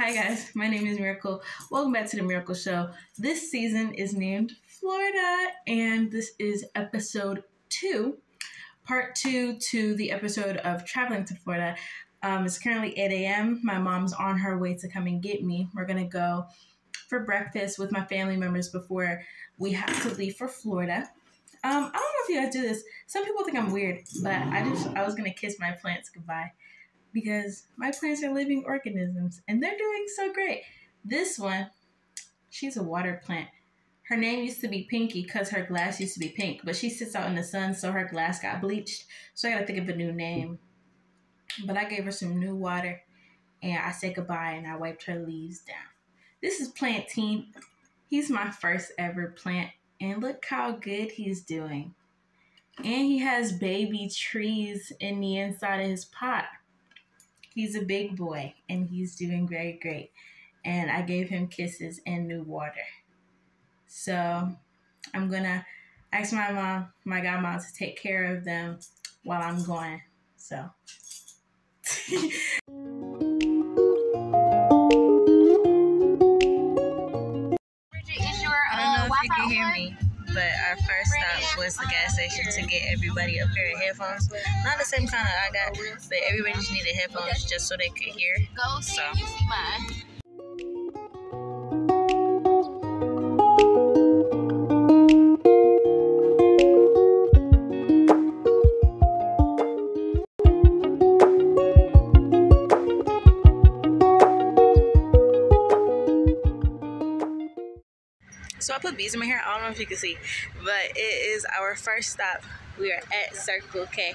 Hi guys, my name is Miracle. Welcome back to the Miracle Show. This season is named Florida, and this is episode two, part two to the episode of traveling to Florida. Um, it's currently 8 a.m. My mom's on her way to come and get me. We're gonna go for breakfast with my family members before we have to leave for Florida. Um, I don't know if you guys do this. Some people think I'm weird, but I just I was gonna kiss my plants goodbye because my plants are living organisms and they're doing so great. This one, she's a water plant. Her name used to be Pinky because her glass used to be pink, but she sits out in the sun, so her glass got bleached. So I gotta think of a new name. But I gave her some new water and I said goodbye and I wiped her leaves down. This is Plantain. He's my first ever plant, and look how good he's doing. And he has baby trees in the inside of his pot he's a big boy and he's doing very great. And I gave him kisses and new water. So I'm gonna ask my mom, my godmom, to take care of them while I'm going. So. I don't know if you can hear me but our first stop was the gas station to get everybody a pair of headphones. Not the same kind of I got, but everybody just needed headphones just so they could hear. So I put beads in my hair. I don't know if you can see, but it is our first stop. We are at Circle K.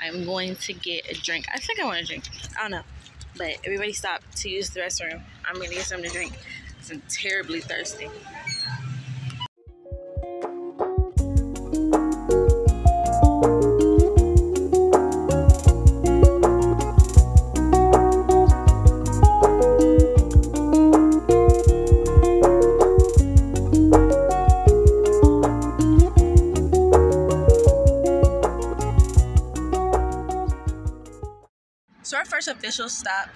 I'm going to get a drink. I think I want a drink. I don't know. But everybody stop to use the restroom. I'm going to get something to drink. I'm terribly thirsty. Official stop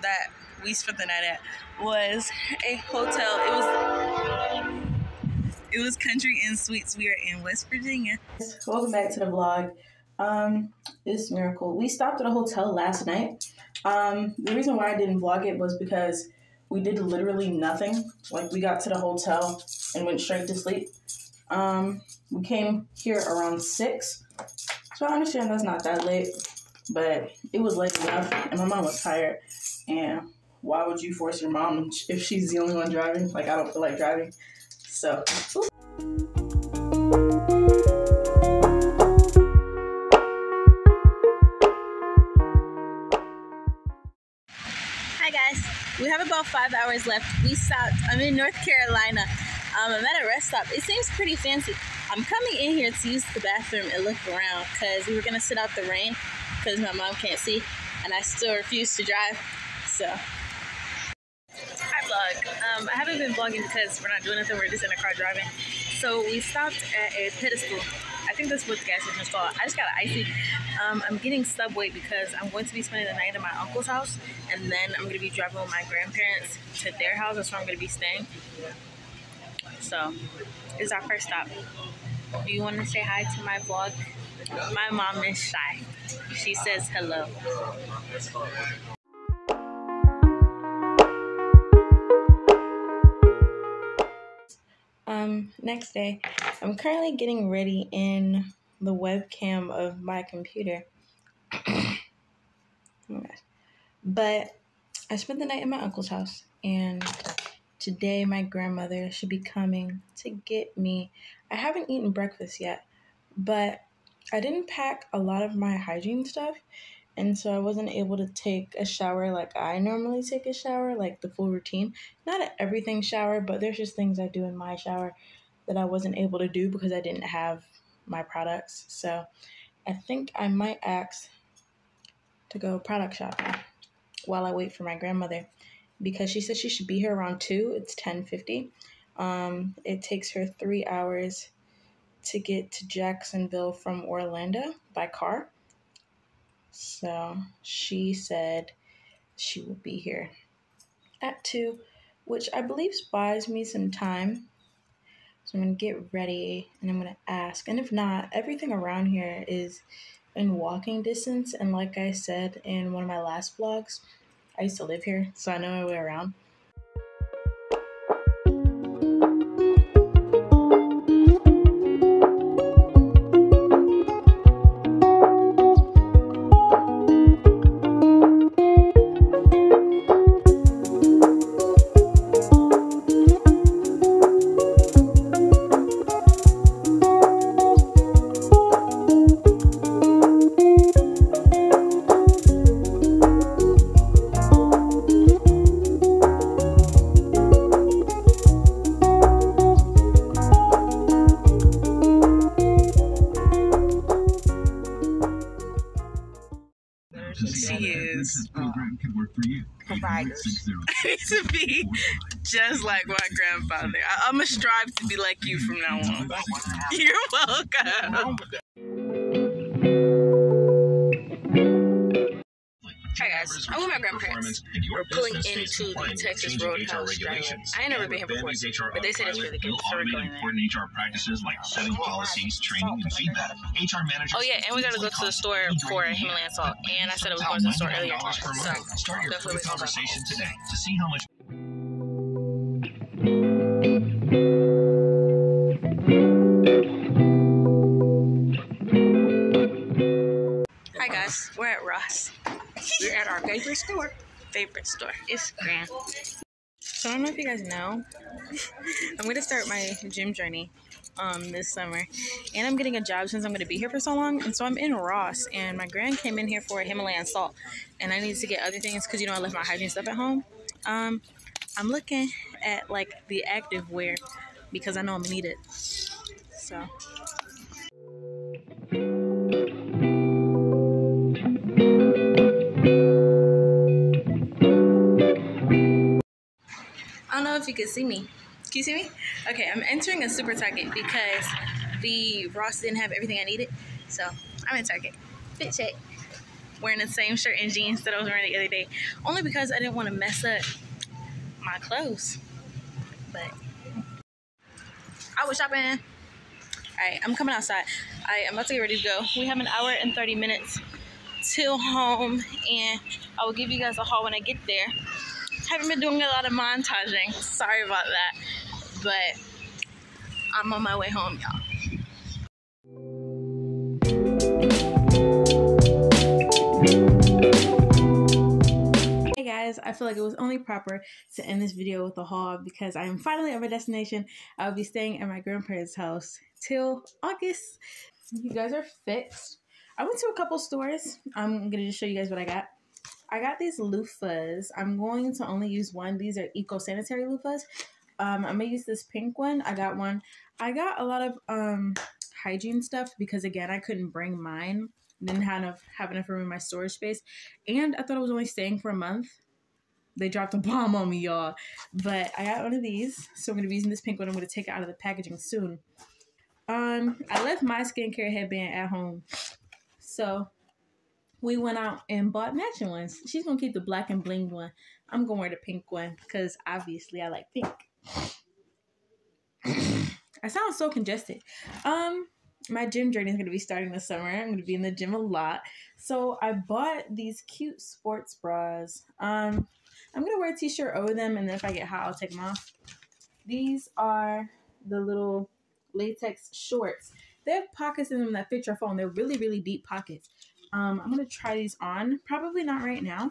that we spent the night at was a hotel. It was it was Country Inn Suites. We are in West Virginia. Welcome back to the vlog. Um, it's Miracle. We stopped at a hotel last night. Um, the reason why I didn't vlog it was because we did literally nothing. Like we got to the hotel and went straight to sleep. Um, we came here around six, so I understand that's not that late but it was late enough, and my mom was tired. And why would you force your mom if she's the only one driving? Like I don't feel like driving, so. Hi guys, we have about five hours left. We stopped. I'm in North Carolina. Um, I'm at a rest stop. It seems pretty fancy. I'm coming in here to use the bathroom and look around because we were gonna sit out the rain because my mom can't see and I still refuse to drive. So, hi vlog. Um, I haven't been vlogging because we're not doing anything. We're just in a car driving. So we stopped at a pedestal. I think that's what the gas station is called. I just got an icy. Um, I'm getting Subway because I'm going to be spending the night at my uncle's house, and then I'm going to be driving with my grandparents to their house. That's where I'm going to be staying. So, is our first stop. Do you want to say hi to my vlog? My mom is shy. She says hello. Um, next day, I'm currently getting ready in the webcam of my computer. oh but I spent the night at my uncle's house, and today my grandmother should be coming to get me. I haven't eaten breakfast yet, but I didn't pack a lot of my hygiene stuff, and so I wasn't able to take a shower like I normally take a shower, like the full routine. Not an everything shower, but there's just things I do in my shower that I wasn't able to do because I didn't have my products. So I think I might ask to go product shopping while I wait for my grandmother because she said she should be here around 2. It's 10:50. Um, it takes her 3 hours to get to Jacksonville from Orlando by car. So she said she will be here at 2, which I believe buys me some time. So I'm going to get ready and I'm going to ask. And if not, everything around here is in walking distance. And like I said in one of my last vlogs, I used to live here, so I know my way around. Providers. I need to be just like my grandfather. I- am gonna strive to be like you from now on. You're welcome. Guys, I'm with my grandparents. We're pulling into the Texas Roadhouse I ain't never been here before, but they said it's really good, so we're going there. Important HR practices like setting policies, training, and feedback. HR managers. Oh yeah, and we gotta go to the store for Himalayan salt. And I said I was going to the store earlier, so start your free conversation today to see how much. Hi guys, we're at Ross. At our favorite store. Favorite store. Grand. So I don't know if you guys know, I'm gonna start my gym journey um this summer, and I'm getting a job since I'm gonna be here for so long. And so I'm in Ross, and my grand came in here for a Himalayan salt, and I need to get other things because you know I left my hygiene stuff at home. Um, I'm looking at like the active wear because I know I'm gonna need it. So. If you can see me. Can you see me? Okay, I'm entering a super Target because the Ross didn't have everything I needed. So I'm in Target. Fit check. Wearing the same shirt and jeans that I was wearing the other day. Only because I didn't want to mess up my clothes. But I was shopping. Alright, I'm coming outside. I am about to get ready to go. We have an hour and 30 minutes till home and I will give you guys a haul when I get there haven't been doing a lot of montaging. Sorry about that. But I'm on my way home, y'all. Hey guys, I feel like it was only proper to end this video with a haul because I am finally at my destination. I'll be staying at my grandparents' house till August. You guys are fixed. I went to a couple stores. I'm gonna just show you guys what I got. I got these loofahs. I'm going to only use one. These are eco sanitary loofahs. Um, I'm gonna use this pink one. I got one. I got a lot of um hygiene stuff because again I couldn't bring mine. Didn't have enough have enough room in my storage space, and I thought I was only staying for a month. They dropped a bomb on me, y'all. But I got one of these, so I'm gonna be using this pink one. I'm gonna take it out of the packaging soon. Um, I left my skincare headband at home, so we went out and bought matching ones. She's gonna keep the black and bling one. I'm gonna wear the pink one because obviously I like pink. I sound so congested. Um, my gym journey is gonna be starting this summer. I'm gonna be in the gym a lot. So I bought these cute sports bras. Um, I'm gonna wear a t-shirt over them, and then if I get hot, I'll take them off. These are the little latex shorts. They have pockets in them that fit your phone. They're really, really deep pockets. Um, I'm gonna try these on. Probably not right now,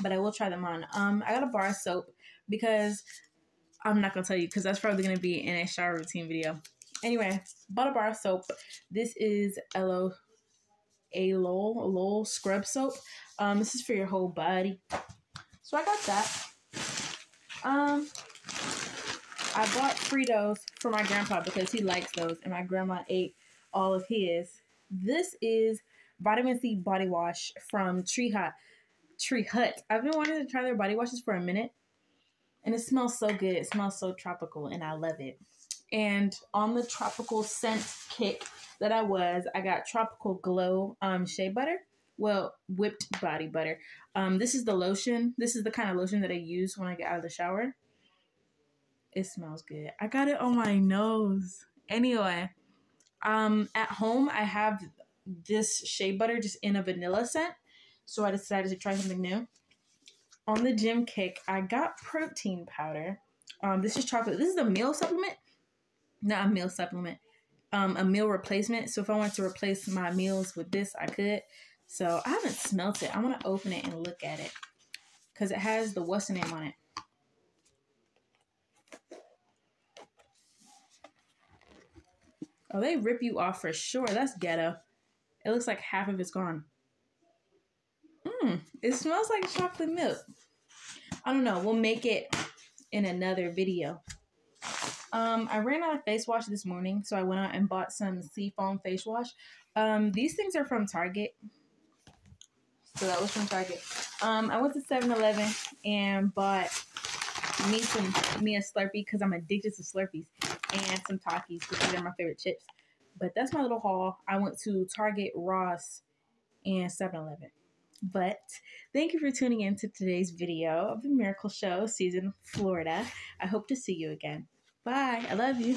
but I will try them on. Um, I got a bar of soap because I'm not gonna tell you because that's probably gonna be in a shower routine video. Anyway, bought a bar of soap. This is Elo Alo Lol scrub soap. Um, this is for your whole body. So I got that. Um, I bought Fritos for my grandpa because he likes those, and my grandma ate all of his. This is vitamin C body wash from Tree Hut. Tree Hut. I've been wanting to try their body washes for a minute, and it smells so good. It smells so tropical, and I love it. And on the tropical scent kick that I was, I got Tropical Glow um, Shea Butter well, whipped body butter. Um, this is the lotion. This is the kind of lotion that I use when I get out of the shower. It smells good. I got it on my nose. Anyway, um, at home I have this shea butter just in a vanilla scent. So I decided to try something new. On the gym kick, I got protein powder. Um, this is chocolate. This is a meal supplement, not a meal supplement. Um, a meal replacement. So if I wanted to replace my meals with this, I could. So I haven't smelt it. I want to open it and look at it because it has the what's the name on it. Oh, they rip you off for sure. That's ghetto. It looks like half of it's gone. Mmm, it smells like chocolate milk. I don't know. We'll make it in another video. Um, I ran out of face wash this morning, so I went out and bought some Seafoam face wash. Um, these things are from Target. So that was from Target. Um, I went to 7-Eleven and bought me some me a Slurpee because I'm addicted to Slurpees and some Takis because they're my favorite chips. But that's my little haul. I went to Target, Ross, and 7-Eleven. But thank you for tuning in to today's video of the Miracle Show, season Florida. I hope to see you again. Bye. I love you.